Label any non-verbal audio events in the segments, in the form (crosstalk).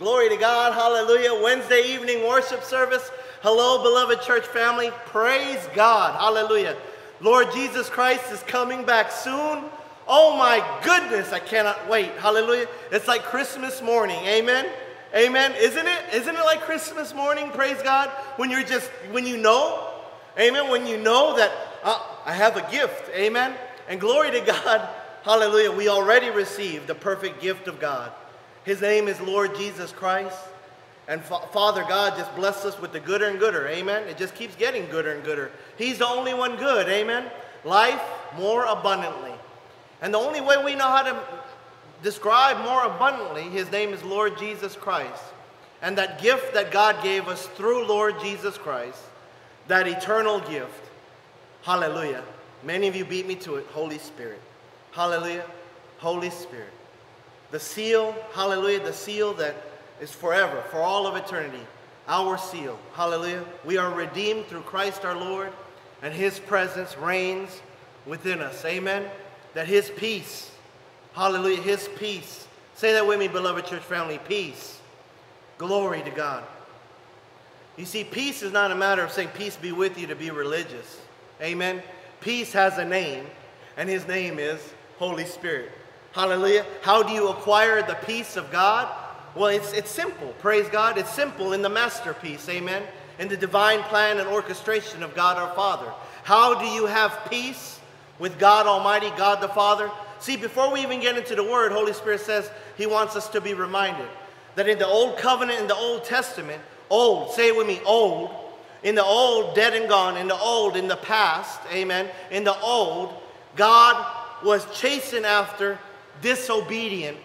Glory to God. Hallelujah. Wednesday evening worship service. Hello, beloved church family. Praise God. Hallelujah. Lord Jesus Christ is coming back soon. Oh my goodness, I cannot wait. Hallelujah. It's like Christmas morning. Amen. Amen. Isn't it? Isn't it like Christmas morning? Praise God. When you're just, when you know. Amen. When you know that uh, I have a gift. Amen. And glory to God. Hallelujah. We already received the perfect gift of God. His name is Lord Jesus Christ. And Fa Father God just bless us with the gooder and gooder. Amen. It just keeps getting gooder and gooder. He's the only one good. Amen. Life more abundantly. And the only way we know how to describe more abundantly, his name is Lord Jesus Christ. And that gift that God gave us through Lord Jesus Christ, that eternal gift, hallelujah. Many of you beat me to it, Holy Spirit. Hallelujah. Holy Spirit. The seal, hallelujah, the seal that is forever, for all of eternity. Our seal, hallelujah. We are redeemed through Christ our Lord, and his presence reigns within us. Amen. That his peace, hallelujah, his peace. Say that with me, beloved church family, peace. Glory to God. You see, peace is not a matter of saying peace be with you to be religious. Amen. Peace has a name, and his name is Holy Spirit. Hallelujah. How do you acquire the peace of God? Well, it's, it's simple. Praise God. It's simple in the masterpiece. Amen. In the divine plan and orchestration of God our Father. How do you have peace with God Almighty, God the Father? See, before we even get into the Word, Holy Spirit says He wants us to be reminded that in the Old Covenant, in the Old Testament, old, say it with me, old, in the old, dead and gone, in the old, in the past, amen, in the old, God was chasing after disobedient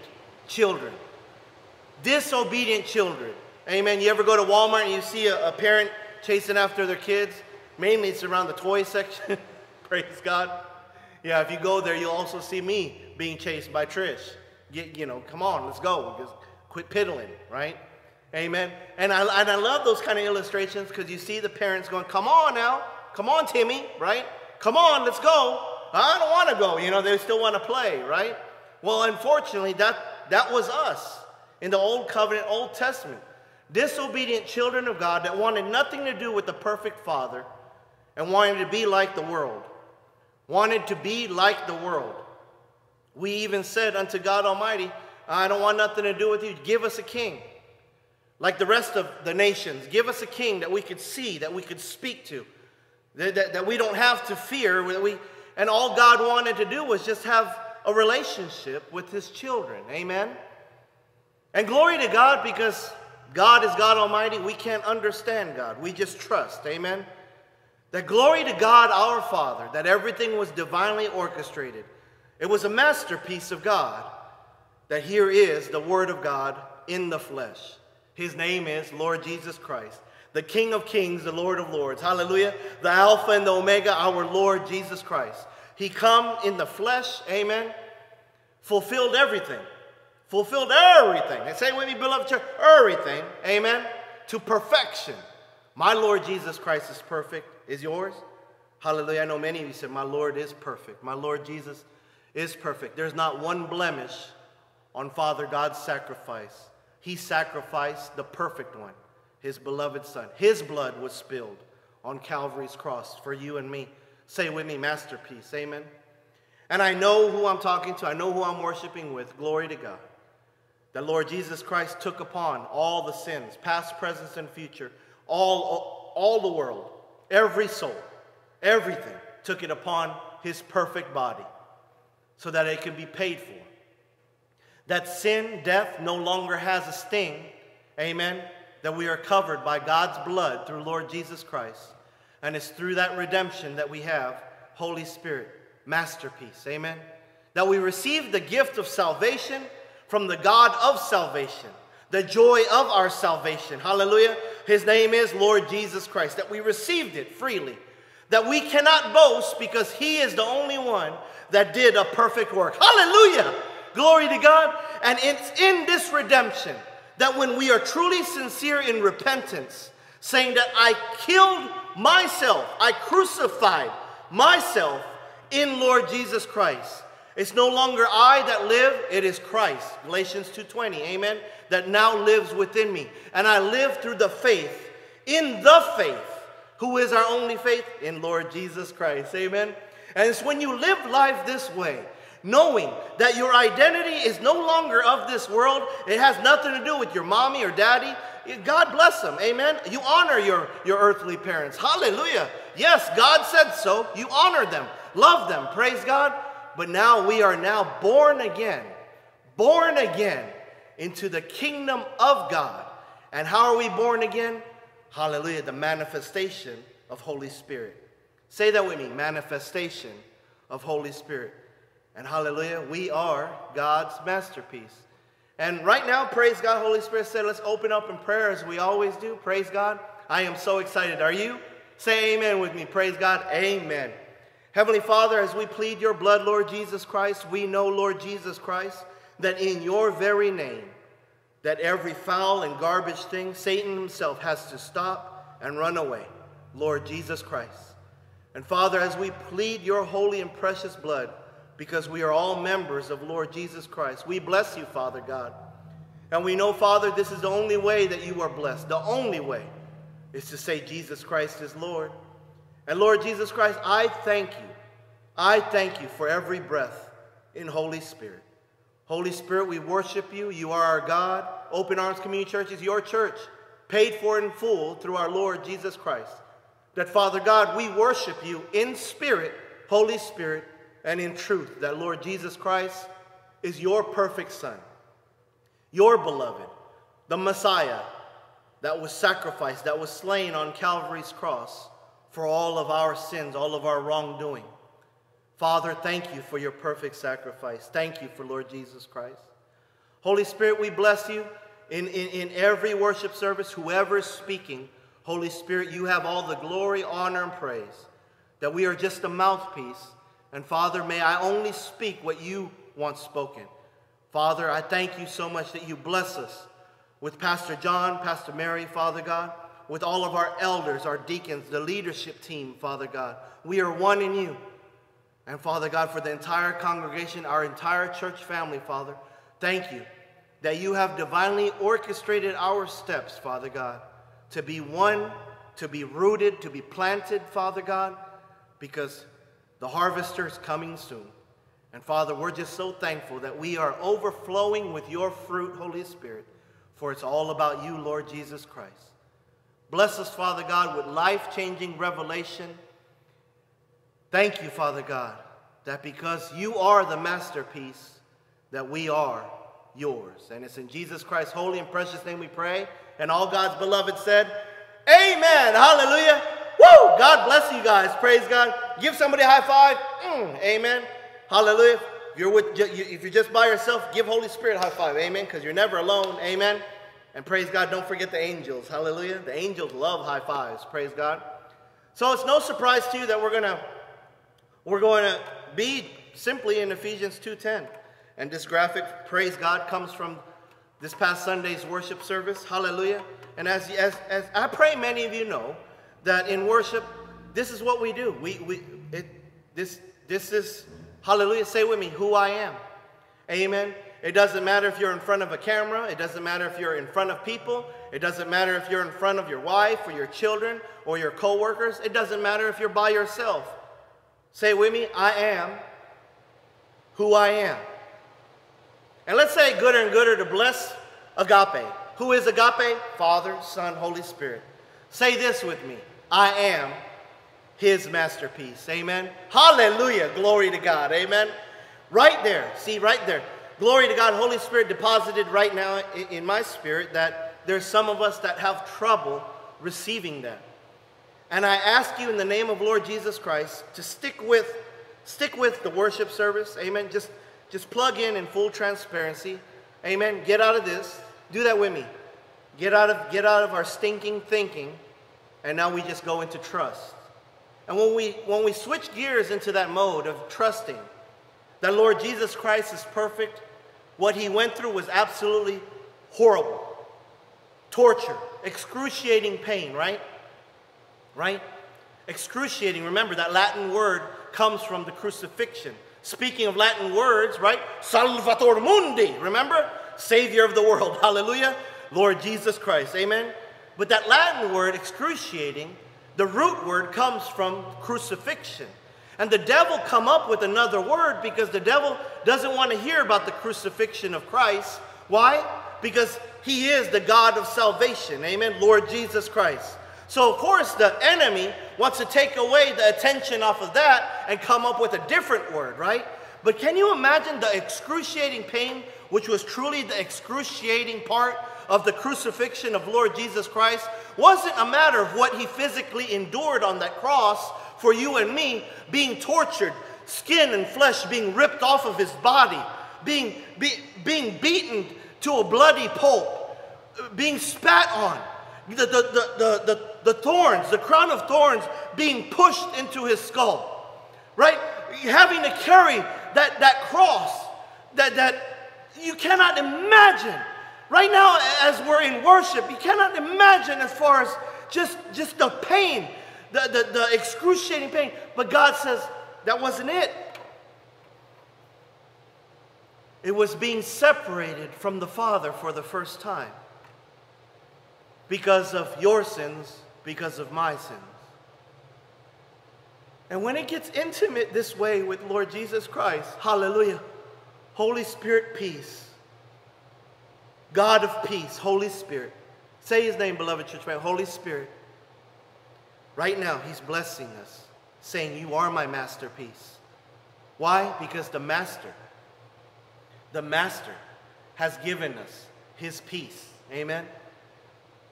children. Disobedient children. Amen. You ever go to Walmart and you see a, a parent chasing after their kids? Mainly it's around the toy section. (laughs) Praise God. Yeah, if you go there, you'll also see me being chased by Trish. Get, you know, come on, let's go. Just quit piddling, right? Amen. And I, and I love those kind of illustrations because you see the parents going, come on now. Come on, Timmy, right? Come on, let's go. I don't want to go. You know, they still want to play, right? Well, unfortunately, that, that was us in the Old Covenant, Old Testament. Disobedient children of God that wanted nothing to do with the perfect Father and wanted to be like the world. Wanted to be like the world. We even said unto God Almighty, I don't want nothing to do with you. Give us a king. Like the rest of the nations, give us a king that we could see, that we could speak to, that, that, that we don't have to fear. That we, and all God wanted to do was just have a relationship with his children. Amen. And glory to God because God is God Almighty. We can't understand God. We just trust. Amen. That glory to God our Father, that everything was divinely orchestrated. It was a masterpiece of God. That here is the Word of God in the flesh. His name is Lord Jesus Christ, the King of kings, the Lord of lords. Hallelujah. The Alpha and the Omega, our Lord Jesus Christ. He come in the flesh, amen, fulfilled everything. Fulfilled everything. And say with me, beloved church, everything, amen, to perfection. My Lord Jesus Christ is perfect. Is yours? Hallelujah. I know many of you said, My Lord is perfect. My Lord Jesus is perfect. There's not one blemish on Father God's sacrifice. He sacrificed the perfect one, his beloved Son. His blood was spilled on Calvary's cross for you and me. Say with me, masterpiece. Amen. And I know who I'm talking to. I know who I'm worshiping with. Glory to God. That Lord Jesus Christ took upon all the sins, past, present, and future, all, all the world, every soul, everything, took it upon his perfect body so that it can be paid for. That sin, death no longer has a sting. Amen. That we are covered by God's blood through Lord Jesus Christ. And it's through that redemption that we have Holy Spirit, masterpiece. Amen. That we receive the gift of salvation from the God of salvation, the joy of our salvation. Hallelujah. His name is Lord Jesus Christ. That we received it freely. That we cannot boast because He is the only one that did a perfect work. Hallelujah. Glory to God. And it's in this redemption that when we are truly sincere in repentance, saying that I killed myself, I crucified myself in Lord Jesus Christ, It's no longer I that live, it is Christ. Galatians 2:20. Amen. That now lives within me. And I live through the faith in the faith. Who is our only faith? In Lord Jesus Christ. Amen. And it's when you live life this way, knowing that your identity is no longer of this world, it has nothing to do with your mommy or daddy. God bless them. Amen. You honor your, your earthly parents. Hallelujah. Yes, God said so. You honor them, love them. Praise God. But now we are now born again, born again into the kingdom of God. And how are we born again? Hallelujah. The manifestation of Holy Spirit. Say that with me manifestation of Holy Spirit. And hallelujah, we are God's masterpiece. And right now, praise God, Holy Spirit said, let's open up in prayer as we always do. Praise God. I am so excited. Are you? Say amen with me. Praise God. Amen. Heavenly Father, as we plead your blood, Lord Jesus Christ, we know, Lord Jesus Christ, that in your very name, that every foul and garbage thing, Satan himself has to stop and run away. Lord Jesus Christ. And Father, as we plead your holy and precious blood, because we are all members of Lord Jesus Christ, we bless you, Father God. And we know, Father, this is the only way that you are blessed. The only way is to say Jesus Christ is Lord. And Lord Jesus Christ, I thank you. I thank you for every breath in Holy Spirit. Holy Spirit, we worship you. You are our God. Open Arms Community Church is your church, paid for in full through our Lord Jesus Christ. That, Father God, we worship you in spirit, Holy Spirit, and in truth. That, Lord Jesus Christ is your perfect Son, your beloved, the Messiah that was sacrificed, that was slain on Calvary's cross for all of our sins, all of our wrongdoing. Father, thank you for your perfect sacrifice. Thank you for Lord Jesus Christ. Holy Spirit, we bless you in, in, in every worship service, whoever is speaking. Holy Spirit, you have all the glory, honor, and praise. That we are just a mouthpiece. And Father, may I only speak what you want spoken. Father, I thank you so much that you bless us with Pastor John, Pastor Mary, Father God, with all of our elders, our deacons, the leadership team, Father God. We are one in you. And Father God, for the entire congregation, our entire church family, Father, thank you that you have divinely orchestrated our steps, Father God, to be one, to be rooted, to be planted, Father God, because the harvester is coming soon. And Father, we're just so thankful that we are overflowing with your fruit, Holy Spirit, for it's all about you, Lord Jesus Christ. Bless us, Father God, with life changing revelation Thank you, Father God, that because you are the masterpiece, that we are yours. And it's in Jesus Christ's holy and precious name we pray. And all God's beloved said, Amen. Hallelujah. Woo! God bless you guys. Praise God. Give somebody a high five. Mm, amen. Hallelujah. If you're, with, if you're just by yourself, give Holy Spirit a high five. Amen. Because you're never alone. Amen. And praise God, don't forget the angels. Hallelujah. The angels love high fives. Praise God. So it's no surprise to you that we're going to we're going to be simply in Ephesians 2.10. And this graphic, praise God, comes from this past Sunday's worship service. Hallelujah. And as, as, as I pray many of you know that in worship, this is what we do. We, we, it, this, this is, hallelujah, say with me, who I am. Amen. It doesn't matter if you're in front of a camera. It doesn't matter if you're in front of people. It doesn't matter if you're in front of your wife or your children or your coworkers. It doesn't matter if you're by yourself. Say with me, I am who I am. And let's say gooder and gooder to bless agape. Who is agape? Father, Son, Holy Spirit. Say this with me I am his masterpiece. Amen. Hallelujah. Glory to God. Amen. Right there. See, right there. Glory to God. Holy Spirit deposited right now in my spirit that there's some of us that have trouble receiving that. And I ask you in the name of Lord Jesus Christ to stick with, stick with the worship service. Amen. Just, just plug in in full transparency. Amen. Get out of this. Do that with me. Get out of, get out of our stinking thinking. And now we just go into trust. And when we, when we switch gears into that mode of trusting that Lord Jesus Christ is perfect, what he went through was absolutely horrible. Torture, excruciating pain, right? right? Excruciating, remember that Latin word comes from the crucifixion, Speaking of Latin words, right? Salvator mundi, remember? Savior of the world. (laughs) Hallelujah. Lord Jesus Christ. Amen. But that Latin word, excruciating, the root word comes from crucifixion. And the devil come up with another word because the devil doesn't want to hear about the crucifixion of Christ. Why? Because he is the God of salvation. Amen. Lord Jesus Christ. So, of course, the enemy wants to take away the attention off of that and come up with a different word, right? But can you imagine the excruciating pain, which was truly the excruciating part of the crucifixion of Lord Jesus Christ? Wasn't a matter of what he physically endured on that cross for you and me, being tortured, skin and flesh being ripped off of his body, being, be, being beaten to a bloody pulp, being spat on, the, the, the, the, the, thorns, the crown of thorns being pushed into his skull, right? Having to carry that, that cross that, that you cannot imagine. Right now, as we're in worship, you cannot imagine as far as just, just the pain, the, the, the excruciating pain. But God says that wasn't it. It was being separated from the Father for the first time because of your sins, because of my sins. And when it gets intimate this way with Lord Jesus Christ, hallelujah, Holy Spirit, peace. God of peace, Holy Spirit. Say his name, beloved church man, Holy Spirit. Right now, he's blessing us, saying, You are my masterpiece. Why? Because the master, the master has given us his peace. Amen.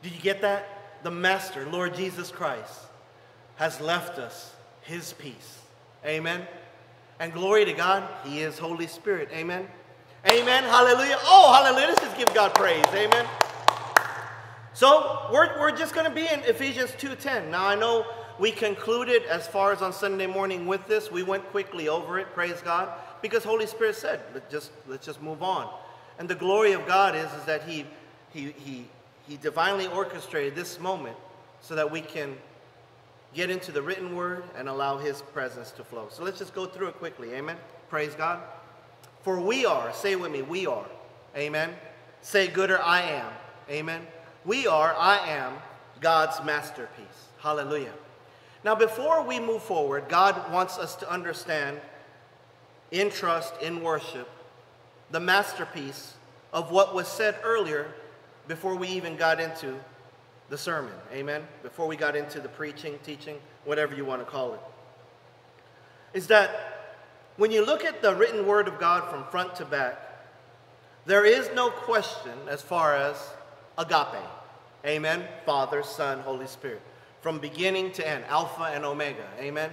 Did you get that? The Master, Lord Jesus Christ, has left us his peace. Amen. And glory to God, he is Holy Spirit. Amen. Amen. Hallelujah. Oh, hallelujah. Let's just give God praise. Amen. So we're, we're just going to be in Ephesians 2.10. Now I know we concluded as far as on Sunday morning with this. We went quickly over it, praise God, because Holy Spirit said, let's just, let's just move on. And the glory of God is, is that he, he, he he divinely orchestrated this moment so that we can get into the written word and allow His presence to flow. So let's just go through it quickly. Amen. Praise God. For we are, say with me, we are. Amen. Say gooder, I am. Amen. We are, I am God's masterpiece. Hallelujah. Now, before we move forward, God wants us to understand in trust, in worship, the masterpiece of what was said earlier before we even got into the sermon. Amen? Before we got into the preaching, teaching, whatever you want to call it. Is that when you look at the written word of God from front to back, there is no question as far as agape. Amen? Father, Son, Holy Spirit. From beginning to end, Alpha and Omega. Amen?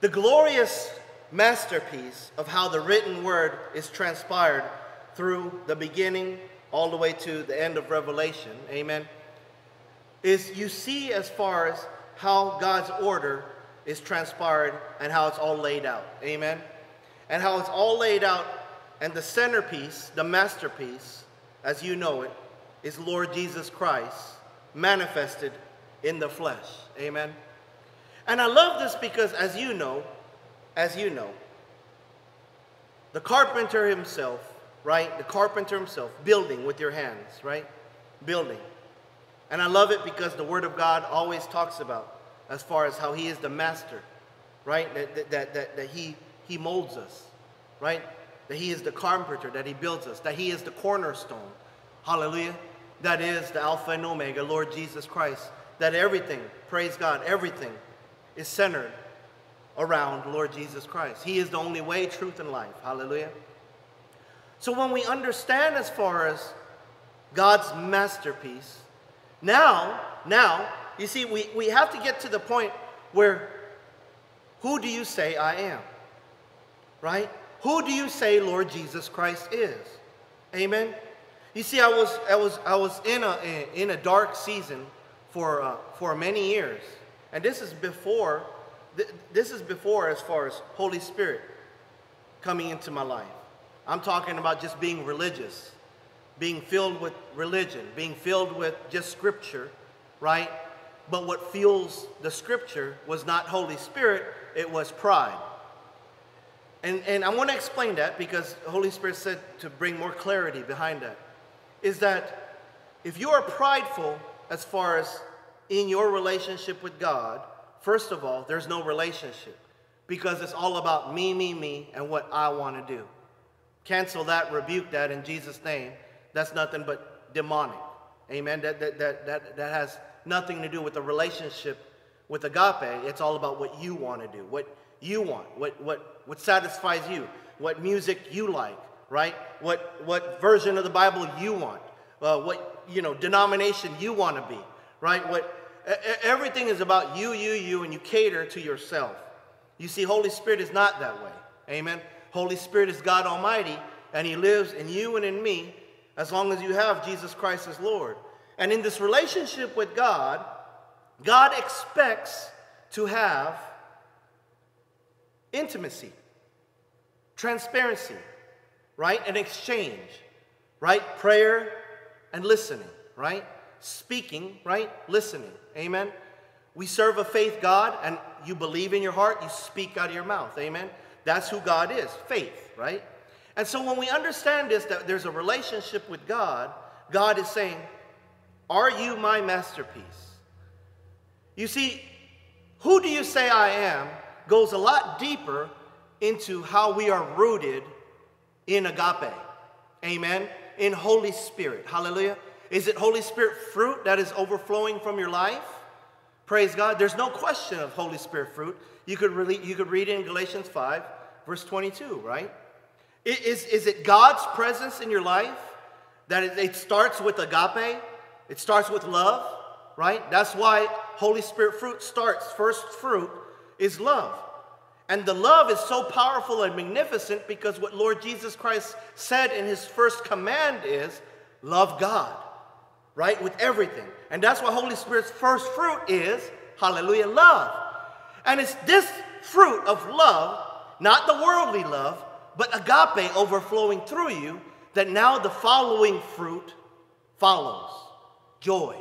The glorious masterpiece of how the written word is transpired through the beginning all the way to the end of Revelation, amen, is you see as far as how God's order is transpired and how it's all laid out, amen, and how it's all laid out, and the centerpiece, the masterpiece, as you know it, is Lord Jesus Christ manifested in the flesh, amen. And I love this because, as you know, as you know, the carpenter himself right? The carpenter himself, building with your hands, right? Building. And I love it because the Word of God always talks about as far as how He is the master, right? That, that, that, that he, he molds us, right? That He is the carpenter, that He builds us, that He is the cornerstone. Hallelujah. That is the Alpha and Omega, Lord Jesus Christ. That everything, praise God, everything is centered around Lord Jesus Christ. He is the only way, truth, and life. Hallelujah. So when we understand as far as God's masterpiece, now, now, you see, we, we have to get to the point where who do you say I am? Right? Who do you say Lord Jesus Christ is? Amen. You see, I was I was I was in a in a dark season for uh, for many years, and this is before this is before as far as Holy Spirit coming into my life. I'm talking about just being religious, being filled with religion, being filled with just scripture, right? But what fuels the scripture was not Holy Spirit, it was pride. And, and I want to explain that because Holy Spirit said to bring more clarity behind that. Is that if you are prideful as far as in your relationship with God, first of all, there's no relationship because it's all about me, me, me, and what I want to do. Cancel that, rebuke that in Jesus' name. That's nothing but demonic. Amen. That, that, that, that, that has nothing to do with the relationship with agape. It's all about what you want to do, what you want, what, what, what satisfies you, what music you like, right? What, what version of the Bible you want, uh, what you know, denomination you want to be, right? What, everything is about you, you, you, and you cater to yourself. You see, Holy Spirit is not that way. Amen. Holy Spirit is God Almighty, and He lives in you and in me as long as you have Jesus Christ as Lord. And in this relationship with God, God expects to have intimacy, transparency, right? An exchange, right? Prayer and listening, right? Speaking, right? Listening. Amen. We serve a faith God, and you believe in your heart, you speak out of your mouth. Amen. That's who God is faith, right? And so when we understand this, that there's a relationship with God, God is saying, Are you my masterpiece? You see, who do you say I am goes a lot deeper into how we are rooted in agape. Amen. In Holy Spirit. Hallelujah. Is it Holy Spirit fruit that is overflowing from your life? Praise God. There's no question of Holy Spirit fruit. You could, really, you could read it in Galatians 5, verse 22, right? Is, is it God's presence in your life that it, it starts with agape? It starts with love, right? That's why Holy Spirit fruit starts. First fruit is love. And the love is so powerful and magnificent because what Lord Jesus Christ said in his first command is love God, right? With everything. And that's why Holy Spirit's first fruit is, hallelujah, love. And it's this fruit of love, not the worldly love, but agape overflowing through you, that now the following fruit follows joy,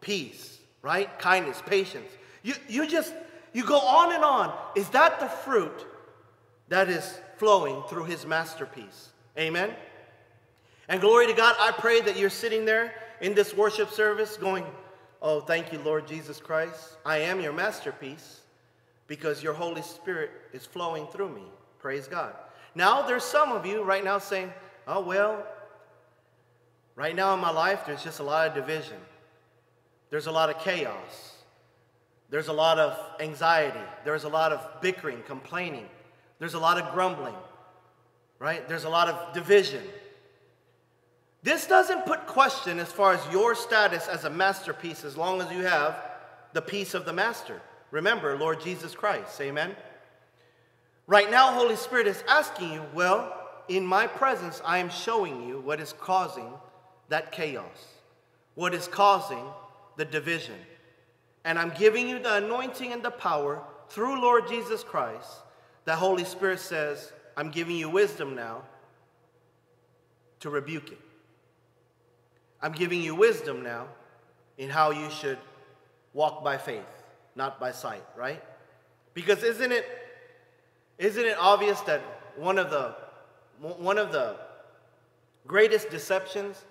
peace, right? Kindness, patience. You, you just, you go on and on. Is that the fruit that is flowing through his masterpiece? Amen? And glory to God, I pray that you're sitting there in this worship service going, Oh, thank you, Lord Jesus Christ. I am your masterpiece because your Holy Spirit is flowing through me. Praise God. Now, there's some of you right now saying, Oh, well, right now in my life, there's just a lot of division, there's a lot of chaos. There's a lot of anxiety. There's a lot of bickering, complaining. There's a lot of grumbling, right? There's a lot of division. This doesn't put question as far as your status as a masterpiece as long as you have the peace of the master. Remember, Lord Jesus Christ. Amen. Right now, Holy Spirit is asking you, well, in my presence, I am showing you what is causing that chaos, what is causing the division. And I'm giving you the anointing and the power through Lord Jesus Christ. The Holy Spirit says, I'm giving you wisdom now to rebuke it. I'm giving you wisdom now in how you should walk by faith, not by sight, right? Because isn't it isn't it obvious that one of the one of the greatest deceptions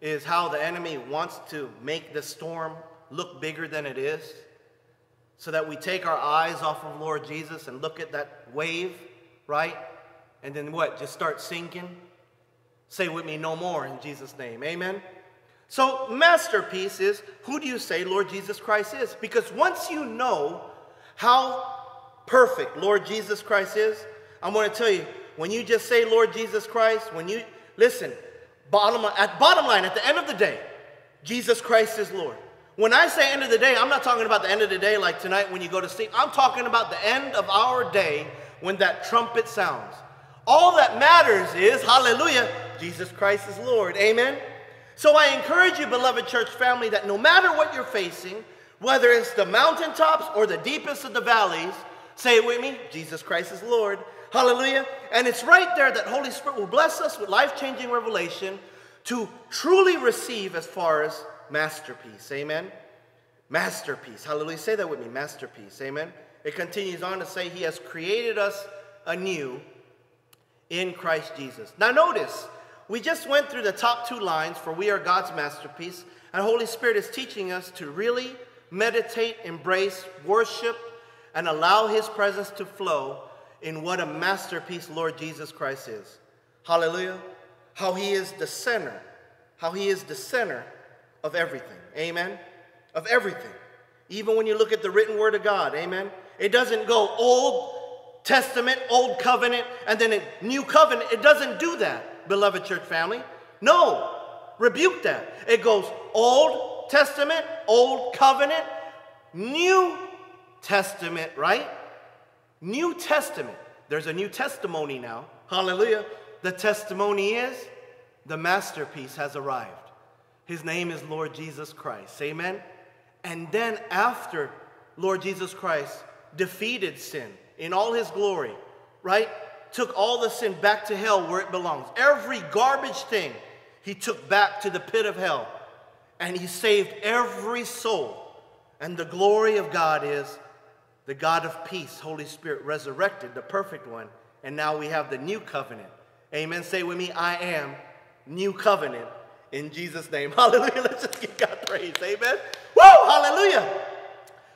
is how the enemy wants to make the storm look bigger than it is, so that we take our eyes off of Lord Jesus and look at that wave, right? And then what? Just start sinking? Say with me, no more in Jesus' name. Amen? So, masterpiece is who do you say Lord Jesus Christ is? Because once you know how perfect Lord Jesus Christ is, I'm going to tell you, when you just say Lord Jesus Christ, when you listen, bottom at bottom line, at the end of the day, Jesus Christ is Lord. When I say end of the day, I'm not talking about the end of the day like tonight when you go to sleep. I'm talking about the end of our day when that trumpet sounds. All that matters is, hallelujah, Jesus Christ is Lord. Amen. So I encourage you, beloved church family, that no matter what you're facing, whether it's the mountaintops or the deepest of the valleys, say it with me Jesus Christ is Lord. Hallelujah. And it's right there that Holy Spirit will bless us with life changing revelation to truly receive as far as masterpiece. Amen. Masterpiece. Hallelujah. Say that with me. Masterpiece. Amen. It continues on to say, He has created us anew in Christ Jesus. Now, notice, we just went through the top two lines for we are God's masterpiece, and Holy Spirit is teaching us to really meditate, embrace, worship, and allow His presence to flow in what a masterpiece Lord Jesus Christ is. Hallelujah. How He is the center, how He is the center of everything. Amen. Of everything. Even when you look at the written word of God, amen. It doesn't go Old Testament, Old Covenant, and then a New Covenant. It doesn't do that, beloved church family. No, rebuke that. It goes Old Testament, Old Covenant, New Testament, right? New Testament. There's a new testimony now. Hallelujah. The testimony is the masterpiece has arrived. His name is Lord Jesus Christ. Amen. And then after Lord Jesus Christ defeated sin in all his glory, right? Took all the sin back to hell where it belongs. Every garbage thing he took back to the pit of hell. And he saved every soul. And the glory of God is the God of peace, Holy Spirit, resurrected, the perfect one. And now we have the new covenant. Amen. Say with me, I am new covenant in Jesus' name. (laughs) Hallelujah. Let's just give God praise. Amen. Whoa, hallelujah.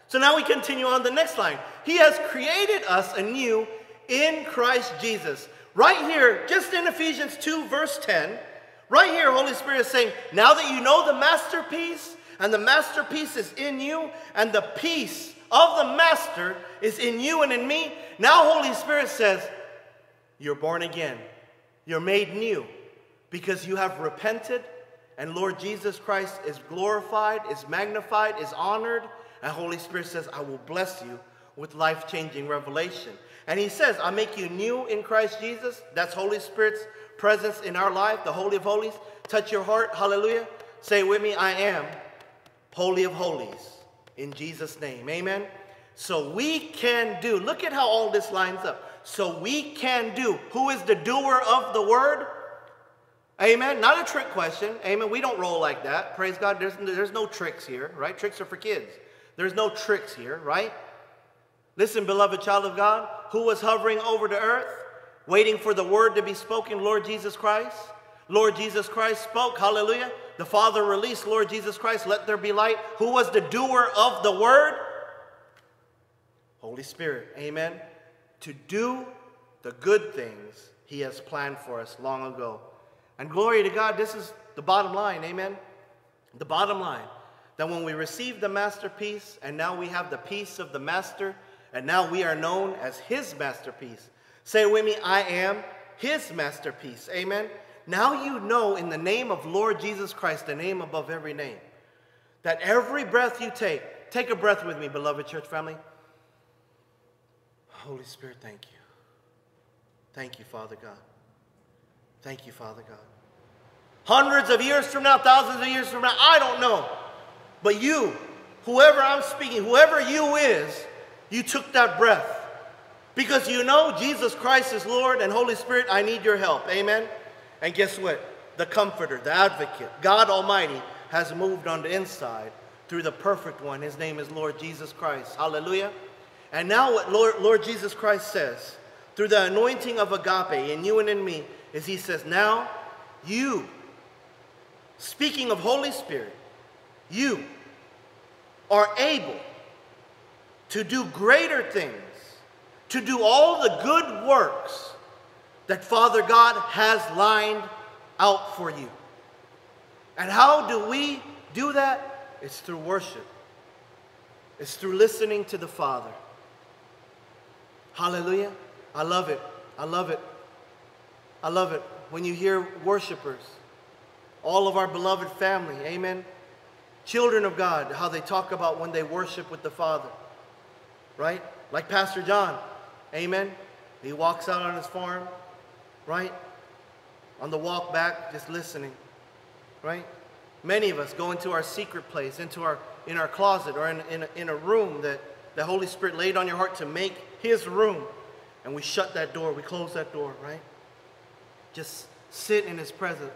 So now we continue on the next line. He has created us anew in Christ Jesus. Right here, just in Ephesians 2, verse 10, right here, Holy Spirit is saying, now that you know the masterpiece, and the masterpiece is in you, and the peace of the master is in you and in me, now Holy Spirit says, you're born again. You're made new because you have repented, and Lord Jesus Christ is glorified, is magnified, is honored, and Holy Spirit says, I will bless you with life changing revelation. And He says, I make you new in Christ Jesus. That's Holy Spirit's presence in our life, the Holy of Holies. Touch your heart. Hallelujah. Say with me, I am Holy of Holies in Jesus' name. Amen. So we can do, look at how all this lines up. So we can do. Who is the doer of the word? Amen. Not a trick question. Amen. We don't roll like that. Praise God. There's, there's no tricks here, right? Tricks are for kids. There's no tricks here, right? Listen, beloved child of God, who was hovering over the earth, waiting for the word to be spoken, Lord Jesus Christ. Lord Jesus Christ spoke, hallelujah. The Father released, Lord Jesus Christ, let there be light. Who was the doer of the word? Holy Spirit, amen. To do the good things he has planned for us long ago. And glory to God, this is the bottom line, amen. The bottom line that when we receive the masterpiece and now we have the peace of the master and now we are known as his masterpiece. Say with me, I am his masterpiece. Amen. Now you know in the name of Lord Jesus Christ, the name above every name, that every breath you take, take a breath with me, beloved church family. Holy Spirit, thank you. Thank you, Father God. Thank you, Father God. Hundreds of years from now, thousands of years from now, I don't know. But you, whoever I'm speaking, whoever you is, you took that breath. Because you know Jesus Christ is Lord and Holy Spirit, I need your help. Amen? And guess what? The Comforter, the Advocate, God Almighty has moved on the inside through the perfect one. His name is Lord Jesus Christ. Hallelujah. And now what Lord, Lord Jesus Christ says, through the anointing of agape in you and in me, is he says, now you, speaking of Holy Spirit, you are able to do greater things, to do all the good works that Father God has lined out for you. And how do we do that? It's through worship. It's through listening to the Father. Hallelujah. I love it. I love it. I love it when you hear worshipers, all of our beloved family, amen. Children of God, how they talk about when they worship with the Father, right? Like Pastor John, amen. He walks out on his farm, right? On the walk back, just listening, right? Many of us go into our secret place, into our in our closet or in, in, a, in a room that the Holy Spirit laid on your heart to make his room. And we shut that door, we close that door, right? Just sit in his presence.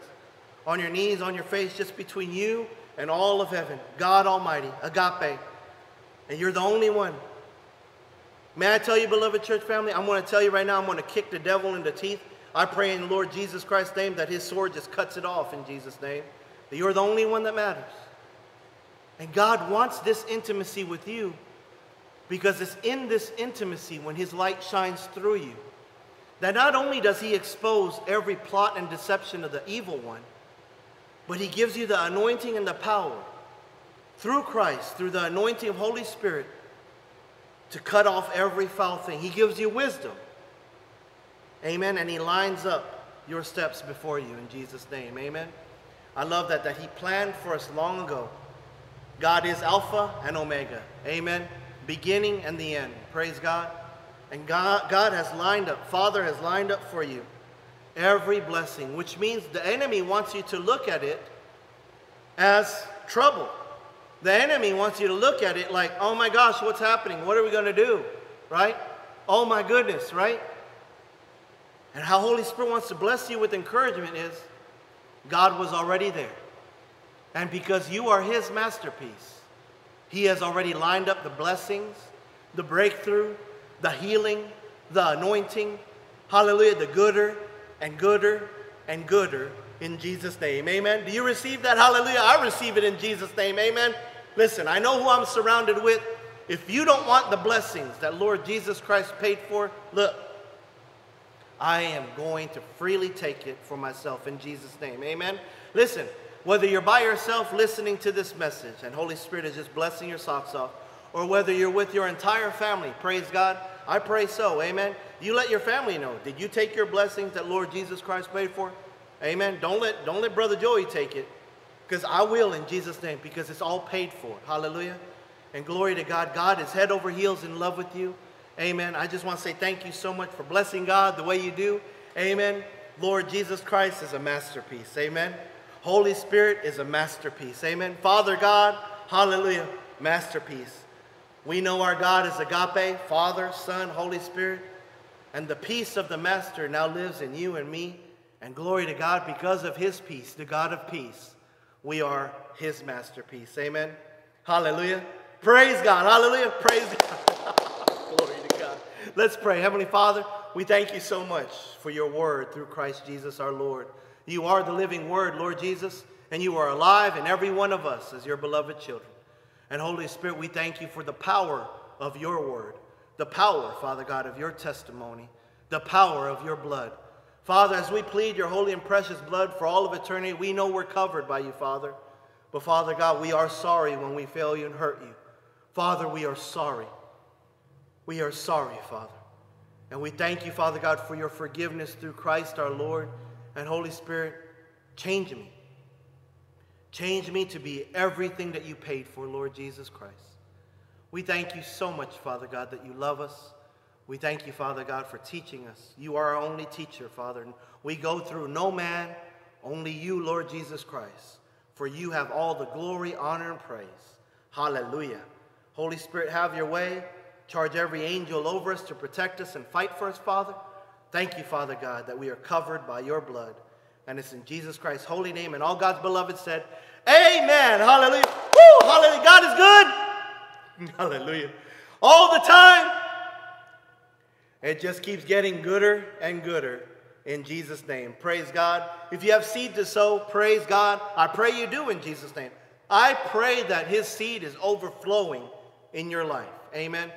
On your knees, on your face, just between you and all of heaven, God Almighty, agape. And you're the only one. May I tell you, beloved church family, I'm going to tell you right now, I'm going to kick the devil in the teeth. I pray in Lord Jesus Christ's name that his sword just cuts it off in Jesus' name. That you're the only one that matters. And God wants this intimacy with you because it's in this intimacy when his light shines through you that not only does he expose every plot and deception of the evil one, but he gives you the anointing and the power through Christ, through the anointing of Holy Spirit, to cut off every foul thing. He gives you wisdom. Amen. And he lines up your steps before you in Jesus' name. Amen. I love that, that he planned for us long ago. God is Alpha and Omega. Amen. Beginning and the end. Praise God. And God, God has lined up, Father has lined up for you every blessing, which means the enemy wants you to look at it as trouble. The enemy wants you to look at it like, oh my gosh, what's happening? What are we going to do? Right? Oh my goodness, right? And how Holy Spirit wants to bless you with encouragement is God was already there. And because you are His masterpiece, He has already lined up the blessings, the breakthrough, the healing, the anointing, hallelujah, the gooder and gooder and gooder in Jesus' name. Amen. Do you receive that? Hallelujah. I receive it in Jesus' name. Amen. Listen, I know who I'm surrounded with. If you don't want the blessings that Lord Jesus Christ paid for, look, I am going to freely take it for myself in Jesus' name. Amen. Listen, whether you're by yourself listening to this message and Holy Spirit is just blessing your socks off, or whether you're with your entire family, praise God. I pray so. Amen. You let your family know. Did you take your blessings that Lord Jesus Christ paid for? Amen. Don't let, don't let Brother Joey take it. Because I will in Jesus' name, because it's all paid for. Hallelujah. And glory to God. God is head over heels in love with you. Amen. I just want to say thank you so much for blessing God the way you do. Amen. Lord Jesus Christ is a masterpiece. Amen. Holy Spirit is a masterpiece. Amen. Father God, hallelujah, masterpiece. We know our God is agape, Father, Son, Holy Spirit. And the peace of the Master now lives in you and me. And glory to God, because of his peace, the God of peace, we are his masterpiece. Amen. Hallelujah. Praise God. Hallelujah. Praise God. glory to God. Let's pray. Heavenly Father, we thank you so much for your word through Christ Jesus our Lord. You are the living word, Lord Jesus, and you are alive in every one of us as your beloved children. And Holy Spirit, we thank you for the power of your word, the power, Father God, of your testimony, the power of your blood. Father, as we plead your holy and precious blood for all of eternity, we know we're covered by you, Father. But Father God, we are sorry when we fail you and hurt you. Father, we are sorry. We are sorry, Father. And we thank you, Father God, for your forgiveness through Christ our Lord. And Holy Spirit, change me. Change me to be everything that you paid for, Lord Jesus Christ. We thank you so much, Father God, that you love us. We thank you, Father God, for teaching us. You are our only teacher, Father. And we go through no man, only you, Lord Jesus Christ. For you have all the glory, honor, and praise. Hallelujah. Holy Spirit, have your way. Charge every angel over us to protect us and fight for us, Father. Thank you, Father God, that we are covered by your blood. And it's in Jesus Christ's holy name. And all God's beloved said, Amen. Hallelujah. Woo, hallelujah. God is good. (laughs) Hallelujah. All the time. It just keeps getting gooder and gooder in Jesus' name. Praise God. If you have seed to sow, praise God. I pray you do in Jesus' name. I pray that his seed is overflowing in your life. Amen.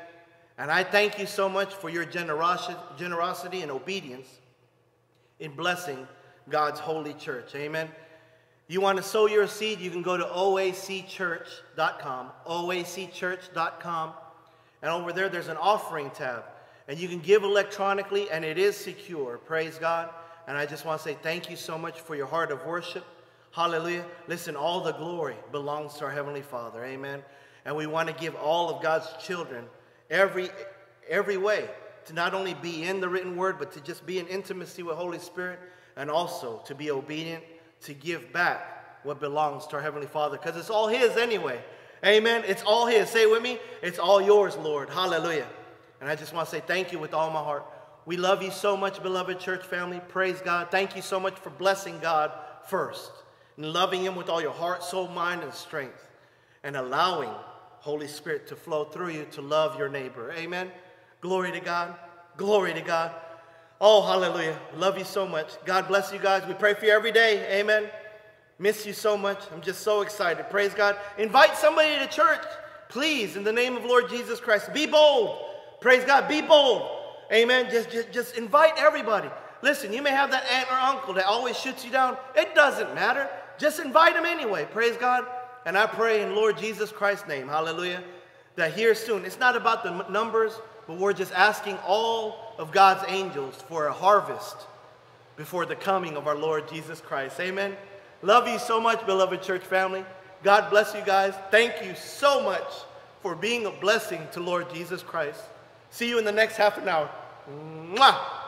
And I thank you so much for your generosity and obedience in blessing God's holy church. Amen. You want to sow your seed, you can go to oacchurch.com, oacchurch.com, and over there there's an offering tab. And you can give electronically, and it is secure. Praise God. And I just want to say thank you so much for your heart of worship. Hallelujah. Listen, all the glory belongs to our Heavenly Father. Amen. And we want to give all of God's children every, every way to not only be in the written word, but to just be in intimacy with Holy Spirit and also to be obedient to give back what belongs to our Heavenly Father because it's all His anyway. Amen. It's all His. Say with me, it's all yours, Lord. Hallelujah. And I just want to say thank you with all my heart. We love you so much, beloved church family. Praise God. Thank you so much for blessing God first and loving Him with all your heart, soul, mind, and strength, and allowing Holy Spirit to flow through you to love your neighbor. Amen. Glory to God. Glory to God. Oh, hallelujah. Love you so much. God bless you guys. We pray for you every day. Amen. Miss you so much. I'm just so excited. Praise God. Invite somebody to church, please, in the name of Lord Jesus Christ. Be bold. Praise God. Be bold. Amen. Just, just, just invite everybody. Listen, you may have that aunt or uncle that always shoots you down. It doesn't matter. Just invite them anyway. Praise God. And I pray in Lord Jesus Christ's name, hallelujah, that here soon, it's not about the numbers, but we're just asking all of God's angels for a harvest before the coming of our Lord Jesus Christ. Amen. Love you so much, beloved church family. God bless you guys. Thank you so much for being a blessing to Lord Jesus Christ. See you in the next half an hour. Mwah!